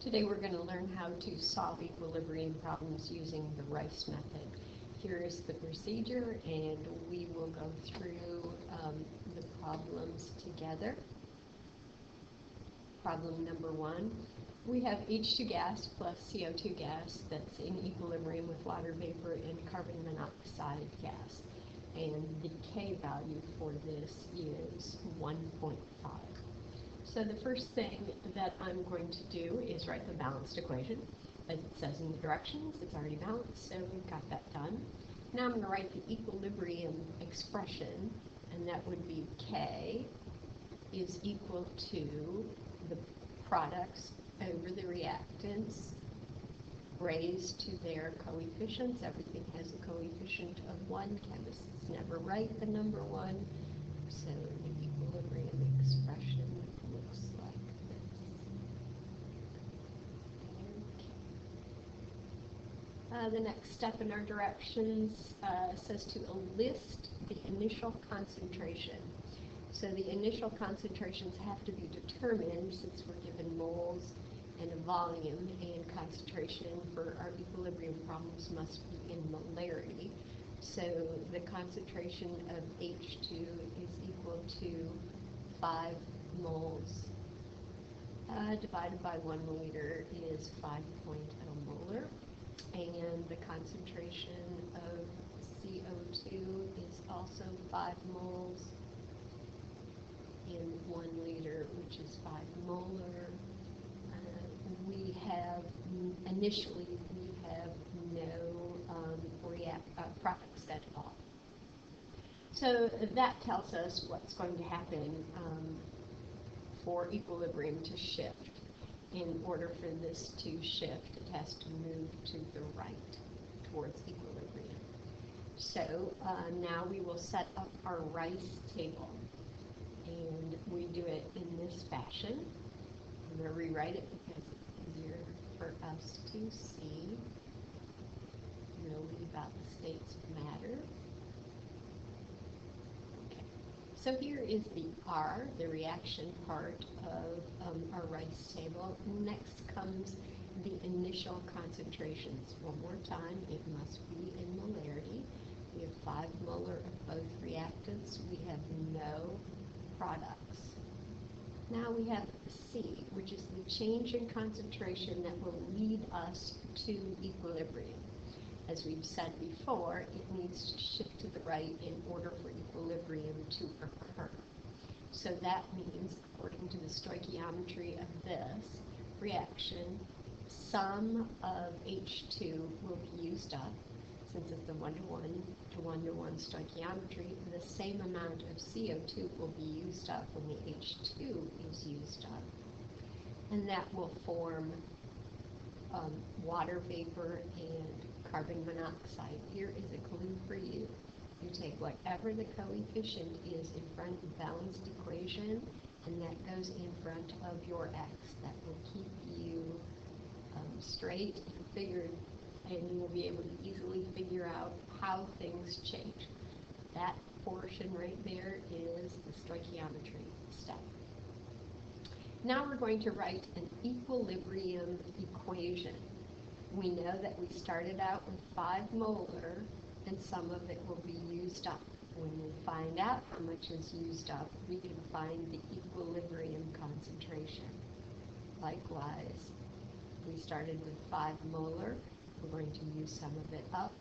Today we're going to learn how to solve equilibrium problems using the Rice method. Here is the procedure and we will go through um, the problems together. Problem number one, we have H2 gas plus CO2 gas that's in equilibrium with water vapor and carbon monoxide gas. And the K value for this is 1.5. So the first thing that I'm going to do is write the balanced equation. As it says in the directions, it's already balanced, so we've got that done. Now I'm going to write the equilibrium expression, and that would be K is equal to the products over the reactants raised to their coefficients. Everything has a coefficient of 1. Chemists never write the number 1, so the equilibrium expression looks like this. Okay. Uh, the next step in our directions uh, says to list the initial concentration. So the initial concentrations have to be determined since we're given moles and a volume and concentration for our equilibrium problems must be in molarity. So the concentration of H2 is equal to 5 moles uh, divided by 1 liter is 5.0 molar. And the concentration of CO2 is also 5 moles in 1 liter, which is 5 molar. Uh, we have, initially, we have no um, react, uh, products at all. So that tells us what's going to happen um, for equilibrium to shift. In order for this to shift, it has to move to the right towards equilibrium. So uh, now we will set up our rice table. And we do it in this fashion. I'm going to rewrite it because it's easier for us to see. I'm going to leave out the states of matter. Okay. So here is the R, the reaction part of um, our rice table. Next comes the initial concentrations. One more time, it must be in molarity. We have 5 molar of both reactants. We have no products. Now we have C, which is the change in concentration that will lead us to equilibrium. As we've said before, it needs to shift to the right in order for equilibrium to occur. So that means, according to the stoichiometry of this reaction, some of H2 will be used up since it's a one-to-one to one-to-one stoichiometry, the same amount of CO2 will be used up when the H2 is used up. And that will form um, water vapor and carbon monoxide. Here is a clue for you. You take whatever the coefficient is in front of the balanced equation, and that goes in front of your x. That will keep you um, straight and figured and you will be able to easily figure out how things change. That portion right there is the stoichiometry step. Now we're going to write an equilibrium equation. We know that we started out with 5 molar and some of it will be used up. When we find out how much is used up, we can find the equilibrium concentration. Likewise, we started with 5 molar we're going to use some of it up.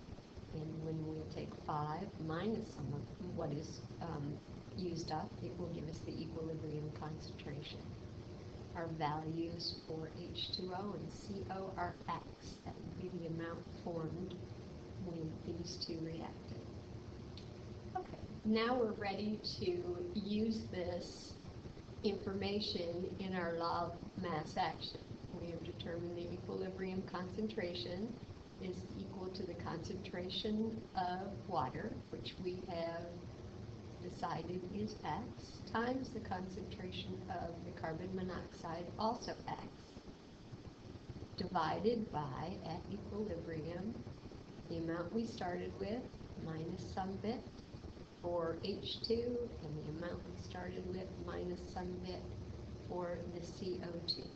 And when we take 5 minus some of what is um, used up, it will give us the equilibrium concentration. Our values for H2O and CO are X. That would be the amount formed when these two reacted. Okay, now we're ready to use this information in our law of mass action. We have determined the equilibrium concentration is equal to the concentration of water, which we have decided is X, times the concentration of the carbon monoxide, also X, divided by, at equilibrium, the amount we started with minus some bit for H2 and the amount we started with minus some bit for the CO2.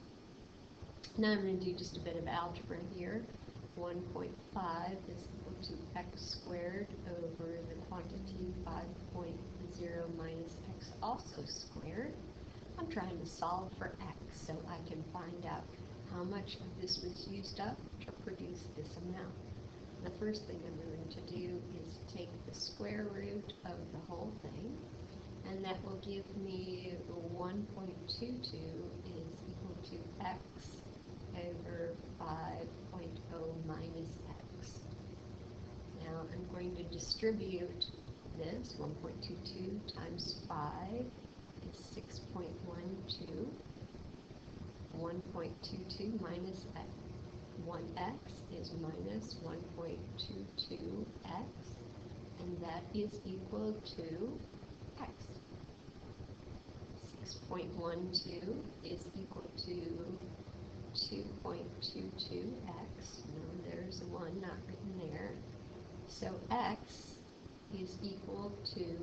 Now I'm going to do just a bit of algebra here. 1.5 is equal to x squared over the quantity 5.0 minus x also squared. I'm trying to solve for x so I can find out how much of this was used up to produce this amount. The first thing I'm going to do is take the square root of the whole thing and that will give me 1.22 is equal to x over 5.0 minus x. Now I'm going to distribute this 1.22 times 5 is 6.12. 1.22 minus x. 1x is minus 1.22x and that is equal to x. 6.12 is equal to 2.22x. No, there's a 1 not written there. So x is equal to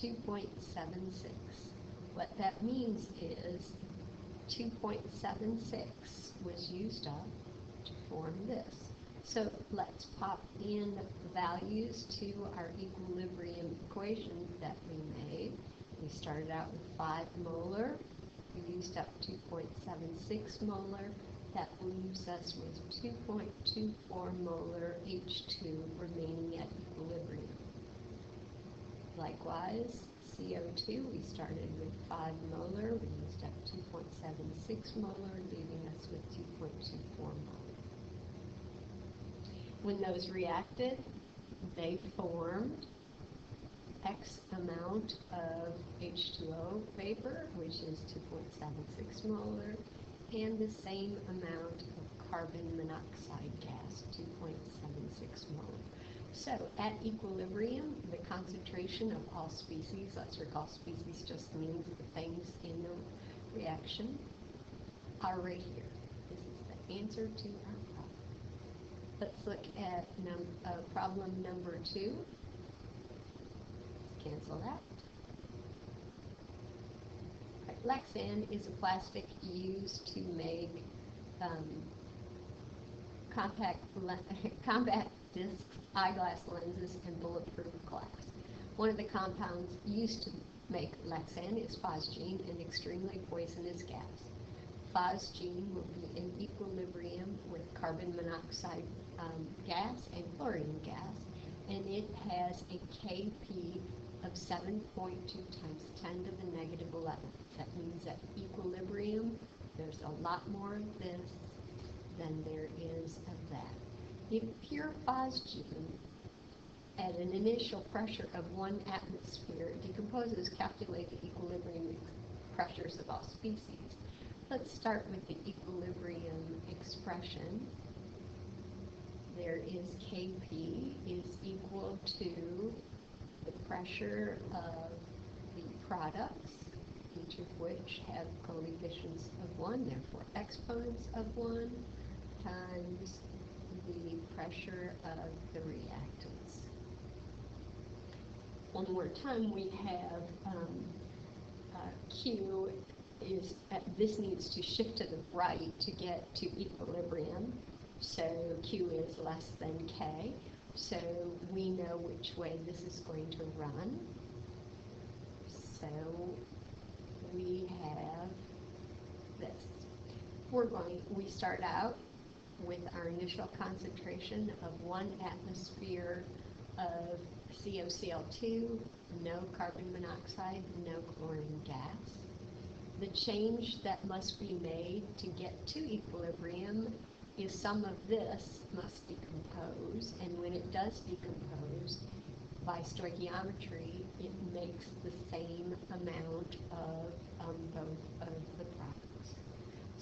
2.76. What that means is 2.76 was used up to form this. So let's pop in values to our equilibrium equation that we made. We started out with 5 molar. We used up 2.76 molar. That leaves us with 2.24 molar H2 remaining at equilibrium. Likewise, CO2, we started with 5 molar. We used up 2.76 molar, leaving us with 2.24 molar. When those reacted, they formed X amount of H2O vapor, which is 2.76 molar, and the same amount of carbon monoxide gas, 2.76 molar. So at equilibrium, the concentration of all species, let's recall species just means the things in the reaction, are right here. This is the answer to our problem. Let's look at num uh, problem number two. Cancel that. Lexan is a plastic used to make um, compact, compact discs, eyeglass lenses, and bulletproof glass. One of the compounds used to make Lexan is phosgene, an extremely poisonous gas. Phosgene will be in equilibrium with carbon monoxide um, gas and chlorine gas, and it has a Kp of 7.2 times 10 to the negative 11. That means at equilibrium, there's a lot more of this than there is of that. If pure phosgene at an initial pressure of one atmosphere it decomposes, calculate the equilibrium pressures of all species. Let's start with the equilibrium expression there is Kp is equal to the pressure of the products, each of which have coefficients of 1, therefore exponents of 1, times pressure of the reactants. One more time, we have um, uh, Q is, uh, this needs to shift to the right to get to equilibrium so Q is less than K. So we know which way this is going to run. So we have this. We're going, we start out with our initial concentration of one atmosphere of COCl2, no carbon monoxide, no chlorine gas. The change that must be made to get to equilibrium is some of this must decompose, and when it does decompose, by stoichiometry, it makes the same amount of um, both of the products.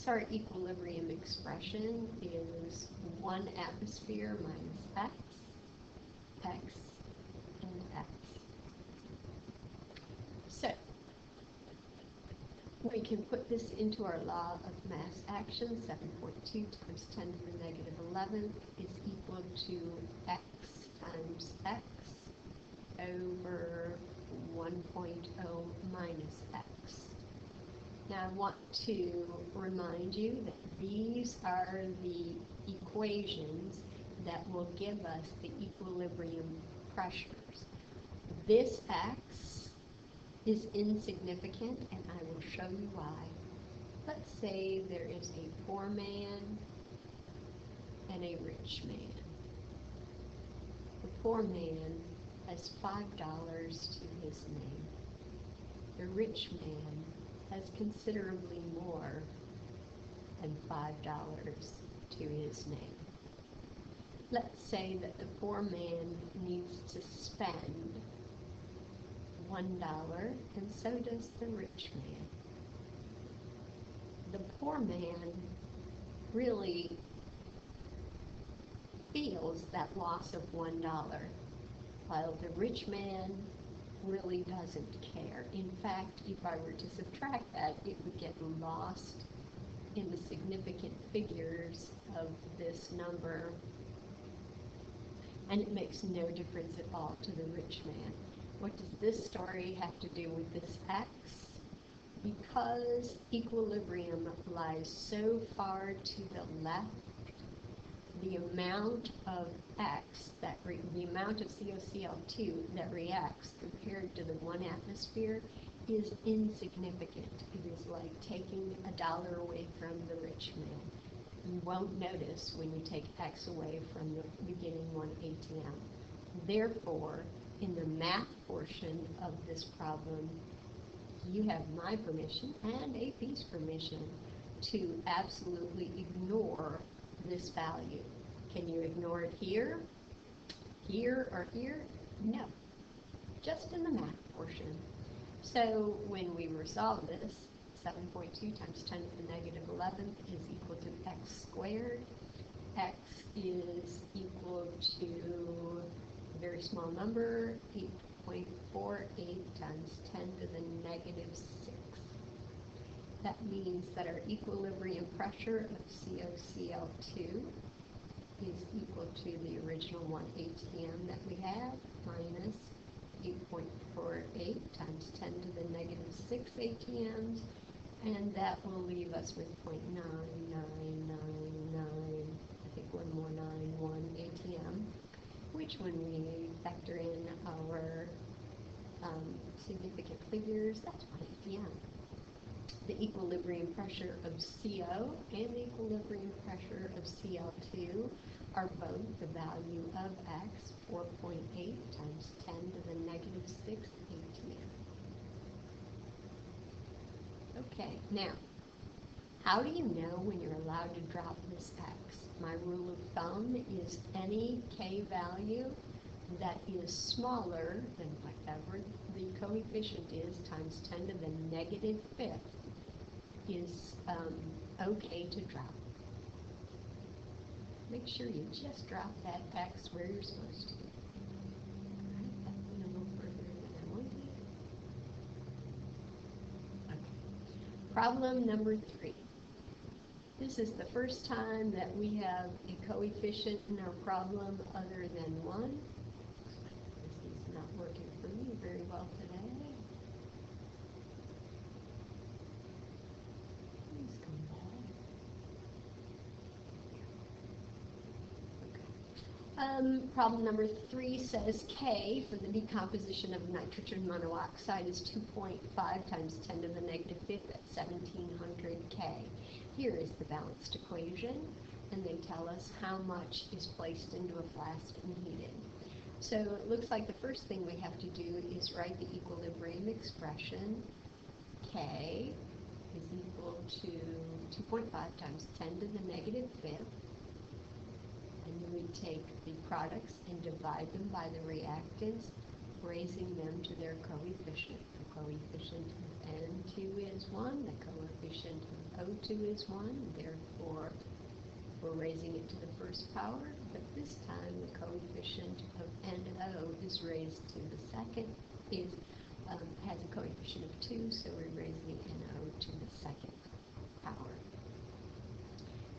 So our equilibrium expression is 1 atmosphere minus x, x, and x. So, we can put this into our law of mass action. 7.2 times 10 to the negative 11 is equal to x times x over 1.0 minus x. Now I want to remind you that these are the equations that will give us the equilibrium pressures. This x is insignificant and I will show you why. Let's say there is a poor man and a rich man. The poor man has $5 to his name. The rich man has considerably more than $5 to his name. Let's say that the poor man needs to spend $1 and so does the rich man. The poor man really feels that loss of $1 while the rich man really doesn't care. In fact, if I were to subtract that, it would get lost in the significant figures of this number, and it makes no difference at all to the rich man. What does this story have to do with this x? Because equilibrium lies so far to the left the amount of X, that re- the amount of COCl2 that reacts compared to the one atmosphere is insignificant. It is like taking a dollar away from the rich man. You won't notice when you take X away from the beginning one ATM. Therefore, in the math portion of this problem, you have my permission and AP's permission to absolutely ignore this value. Can you ignore it here, here, or here? No, just in the math portion. So when we resolve this, 7.2 times 10 to the negative 11th is equal to x squared. x is equal to a very small number, 8.48 times 10 to the negative 6. That means that our equilibrium pressure of COCl2 is equal to the original 1 ATM that we have minus 8.48 times 10 to the negative 6 ATMs, and that will leave us with 0.9999, I think one more 91 ATM, which when we factor in our um, significant figures, that's 1 ATM the equilibrium pressure of CO and the equilibrium pressure of Cl2 are both the value of x, 4.8 times 10 to the negative 6 ATM. Okay, now, how do you know when you're allowed to drop this x? My rule of thumb is any k value that is smaller than whatever the coefficient is times 10 to the negative fifth is um, okay to drop. Make sure you just drop that X where you're supposed to. Problem number three. This is the first time that we have a coefficient in our problem other than 1. This is not working for me very well today. Um, problem number three says K for the decomposition of nitrogen monoxide is 2.5 times 10 to the negative fifth at 1700 K. Here is the balanced equation, and they tell us how much is placed into a flask and heated. So it looks like the first thing we have to do is write the equilibrium expression. K is equal to 2.5 times 10 to the negative fifth would take the products and divide them by the reactants, raising them to their coefficient. The coefficient of N2 is 1, the coefficient of O2 is 1, therefore we're raising it to the first power, but this time the coefficient of NO is raised to the second, is um, has a coefficient of 2, so we're raising NO to the second power.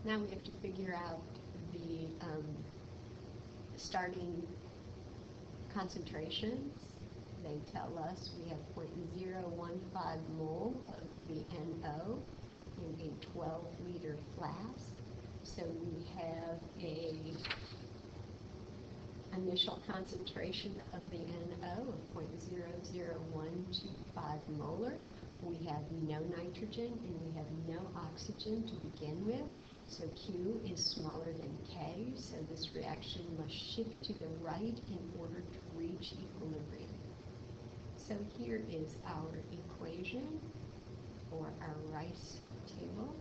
Now we have to figure out the um, starting concentrations. They tell us we have 0.015 mole of the NO in a 12 liter flask. So we have a initial concentration of the NO of 0.00125 molar. We have no nitrogen and we have no oxygen to begin with. So Q is smaller than K, so this reaction must shift to the right in order to reach equilibrium. So here is our equation for our rice table.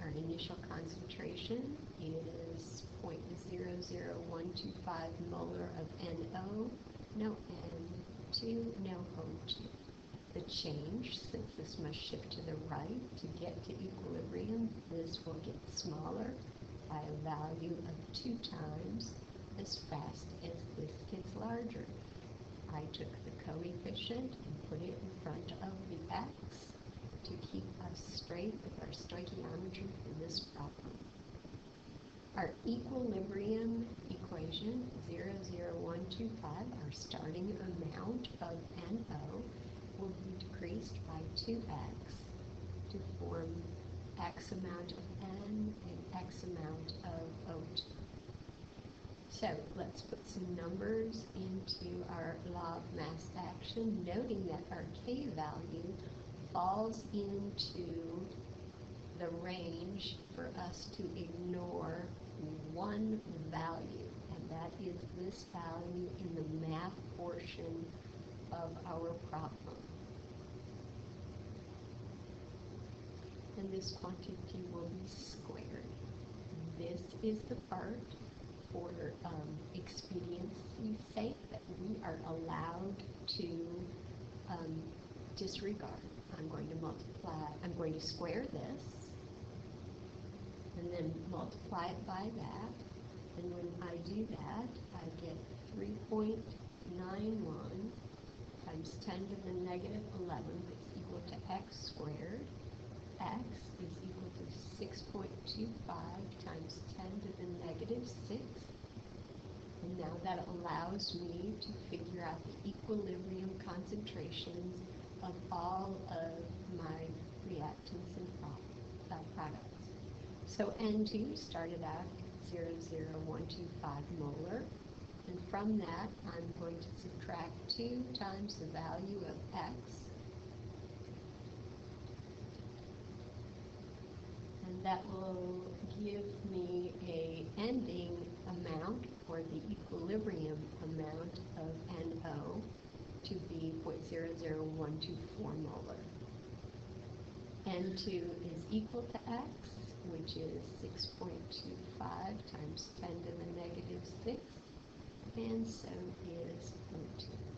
Our initial concentration is 0.00125 molar of NO, no N2, no O2. The change, since this must shift to the right to get to equilibrium, this will get smaller by a value of 2 times as fast as this gets larger. I took the coefficient and put it in front of the x to keep us straight with our stoichiometry for this problem. Our equilibrium equation, 00125, our starting amount of NO, will be decreased by 2x to form x amount of N and x amount of O2. So let's put some numbers into our law of mass action, noting that our K value falls into the range for us to ignore one value, and that is this value in the math portion of our problem. And this quantity will be squared. This is the part for um, expediency's sake that we are allowed to um, disregard. I'm going to multiply, I'm going to square this, and then multiply it by that. And when I do that, I get 3.91 times 10 to the negative 11 is equal to x squared. X is equal to 6.25 times 10 to the negative 6. And now that allows me to figure out the equilibrium concentrations of all of my reactants and uh, products. So N2 started at 00125 molar, and from that I'm going to subtract 2 times the value of x, and that will give me a ending amount or the equilibrium amount of NO to be 0.00124 molar. N2 is equal to x, which is 6.25 times 10 to the negative 6, and so is O2.